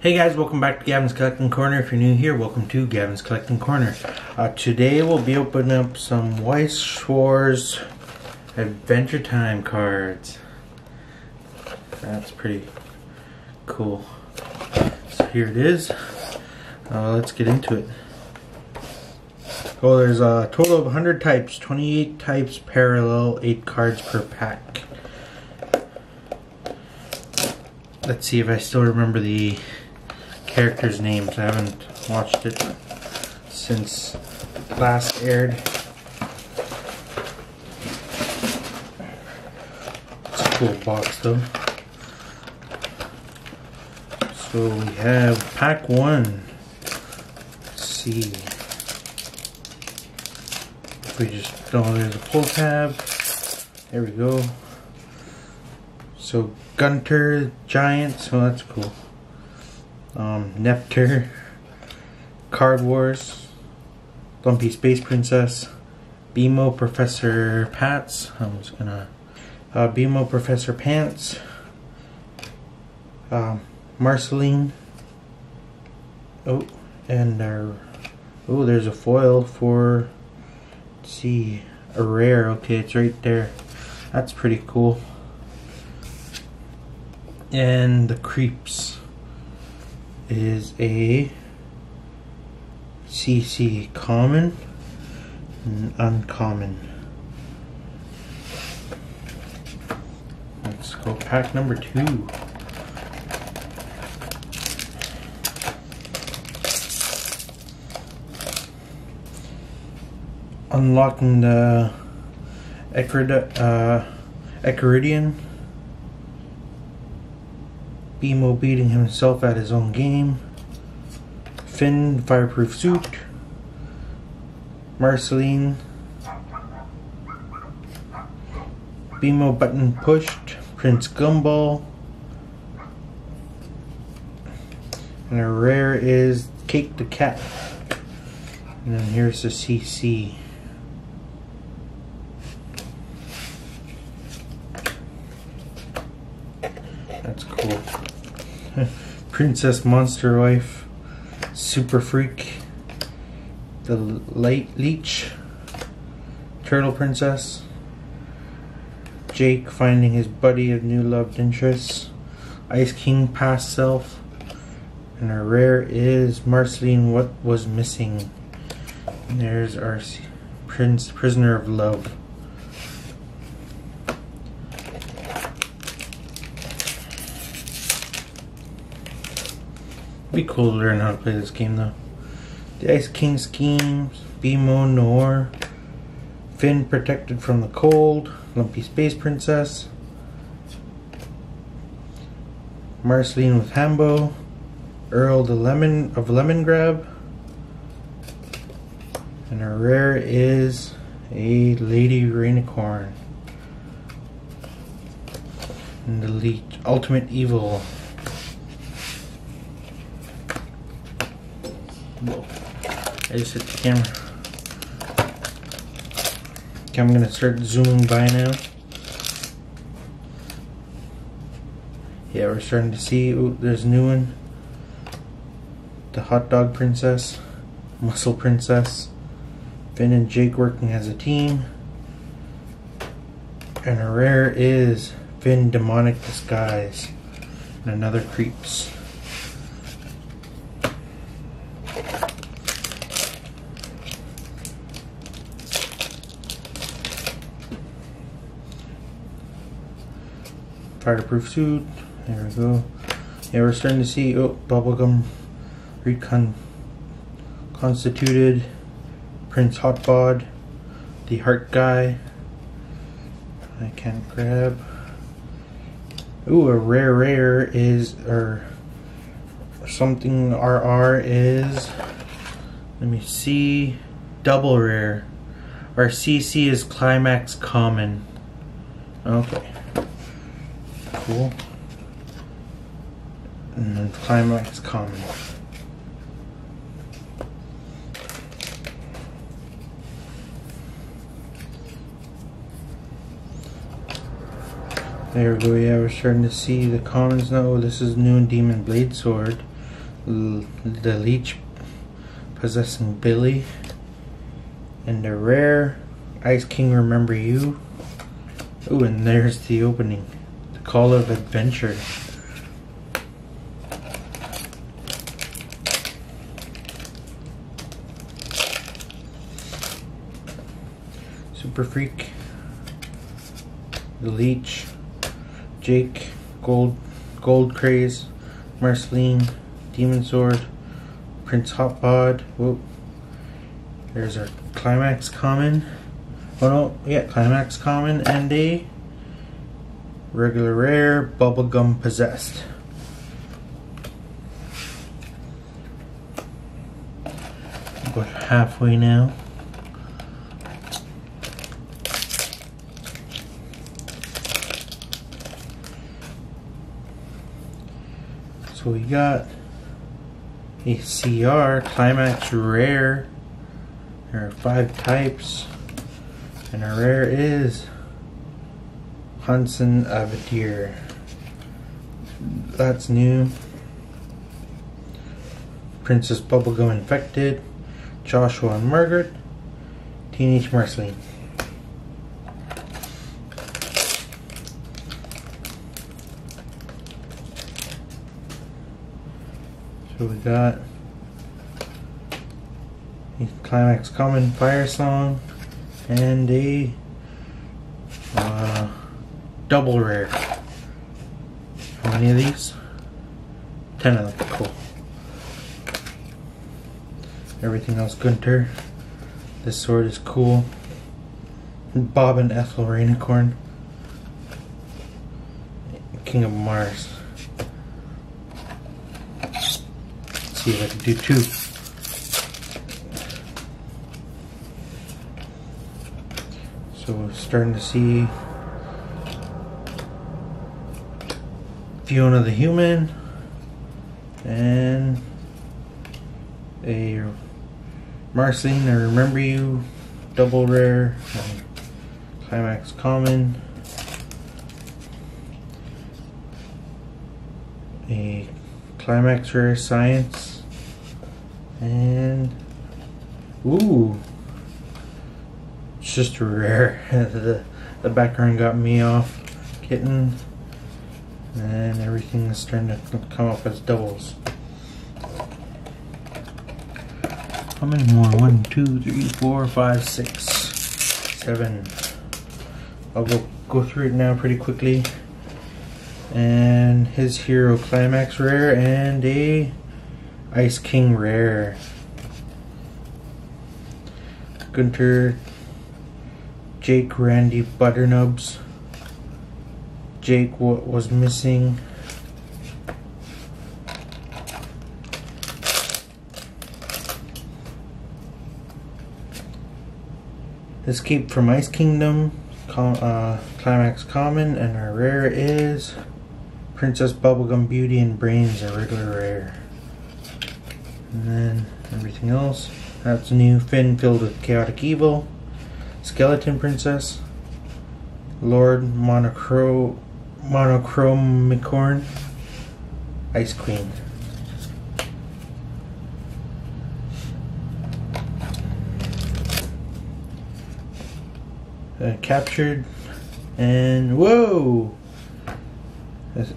Hey guys, welcome back to Gavin's Collecting Corner. If you're new here, welcome to Gavin's Collecting Corner. Uh, today we'll be opening up some Weiss Schwarz Adventure Time cards. That's pretty cool. So here it is. Uh, let's get into it. Oh, there's a total of 100 types, 28 types parallel, 8 cards per pack. Let's see if I still remember the characters' names. I haven't watched it since last aired. It's a cool box though. So we have pack one. Let's see. If we just, oh, there's a pull tab. There we go. So Gunter Giant, so that's cool um, Card Wars, Lumpy Space Princess, BMO Professor Pats. I'm just gonna uh, BMO Professor Pants, um, Marceline. Oh, and uh, oh, there's a foil for. See, a rare. Okay, it's right there. That's pretty cool. And the creeps is a CC common and uncommon. Let's go pack number two. Unlocking the Ecrid uh, BMO beating himself at his own game. Finn, fireproof suit. Marceline. BMO button pushed. Prince Gumball. And a rare is Cake the Cat. And then here's the CC. That's cool. Princess Monster Wife, Super Freak, the Light Leech, Turtle Princess, Jake finding his buddy of new loved interests, Ice King past self, and our rare is Marceline What Was Missing. And there's our Prince Prisoner of Love. Be cool to learn how to play this game though. The Ice King schemes, BMO Noir, Finn protected from the cold, Lumpy Space Princess, Marceline with Hambo, Earl the Lemon of Lemongrab, and our rare is a Lady Rainicorn. And the Leech Ultimate Evil I just hit the camera. Okay, I'm gonna start zooming by now. Yeah, we're starting to see, oh, there's a new one. The Hot Dog Princess, Muscle Princess, Finn and Jake working as a team. And a rare is Finn Demonic Disguise. And another Creeps. Fireproof suit. There we go. Yeah, we're starting to see oh bubblegum recon constituted Prince Hotbod, the heart guy. I can't grab. Ooh, a rare rare is or something RR is let me see double rare. Our CC is climax common. Okay cool. And then climax common. There we go, yeah, we're starting to see the commons now. Oh, this is new Demon Blade Sword. the leech possessing Billy, and the rare Ice King Remember You. Oh, and there's the opening, the Call of Adventure. Super Freak, the Leech, Jake, Gold, Gold Craze, Marceline, Demon Sword, Prince Hotpod. Whoop. There's our Climax Common. Oh no, yeah, Climax Common and a regular rare Bubblegum Possessed. About halfway now. So we got a CR Climax Rare. There are five types. And our rare is Hudson Abadeer. That's new. Princess Bubblegum Infected. Joshua and Margaret. Teenage Marceline. So we got Climax Common Fire Song and a double rare. How many of these? Ten of them. Cool. Everything else Gunter. This sword is cool. Bob and Ethel Rainicorn. King of Mars. see if I can do two. So we're starting to see Fionna the Human and a Marceline, I Remember You, Double Rare, Climax Common, a Climax Rare Science, and ooh, it's just rare. the the background got me off. Kitten, and everything is starting to come up as doubles. How many more? One, two, three, four, five, six, seven. I'll go go through it now pretty quickly. And his hero climax rare and a Ice King Rare. Gunter, Jake Randy Butternubs. Jake what was missing. Escape from Ice Kingdom, uh, Climax Common, and our rare is Princess Bubblegum Beauty and Brains, a regular rare. And then everything else. That's new Finn filled with chaotic evil. Skeleton Princess. Lord Monochromicorn. Ice Queen. Uh, captured and whoa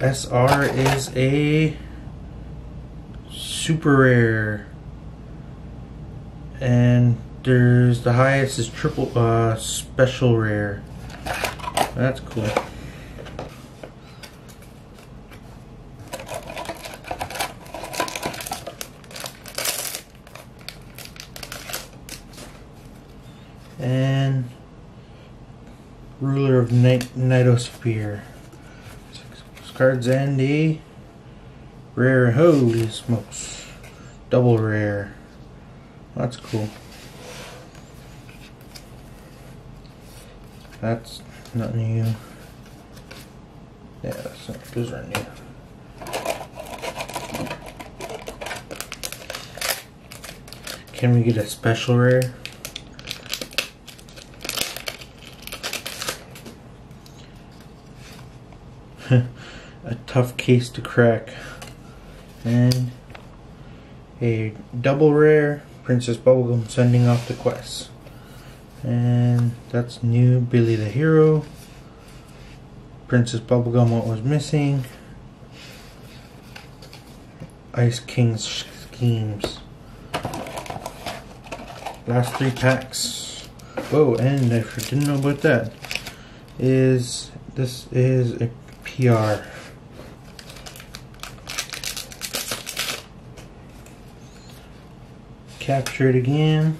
SR is a super rare. And there's the highest is triple uh special rare. That's cool. And of Night Nightosphere. Cards and a rare. Holy smokes. Double rare. That's cool. That's not new. Yeah, that's not, those are new. Can we get a special rare? a tough case to crack. And a double rare Princess Bubblegum sending off the quest. And that's new Billy the Hero. Princess Bubblegum, what was missing? Ice King's schemes. Last three packs. Oh, and I didn't know about that. Is this is a PR. Captured again.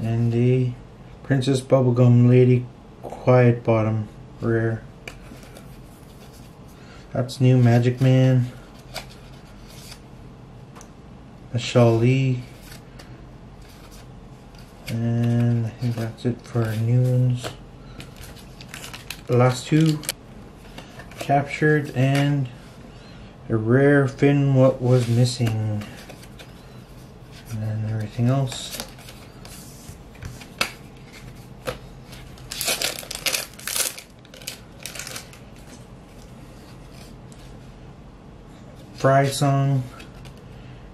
And the Princess Bubblegum Lady Quiet Bottom rare. That's new Magic Man. Michelle Lee. And I think that's it for new ones. The last two captured and a rare Finn what was missing. And everything else. Fry Song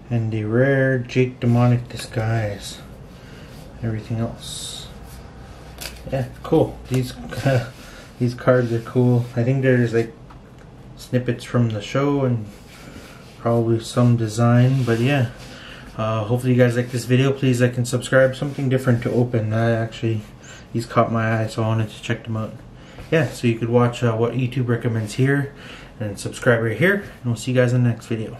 and the rare Jake Demonic Disguise. Everything else. Yeah, cool. These these cards are cool. I think there's like snippets from the show and probably some design, but yeah. Uh, hopefully you guys like this video. Please like and subscribe. Something different to open. I actually, these caught my eye, so I wanted to check them out. Yeah, so you could watch uh, what YouTube recommends here and subscribe right here. And we'll see you guys in the next video.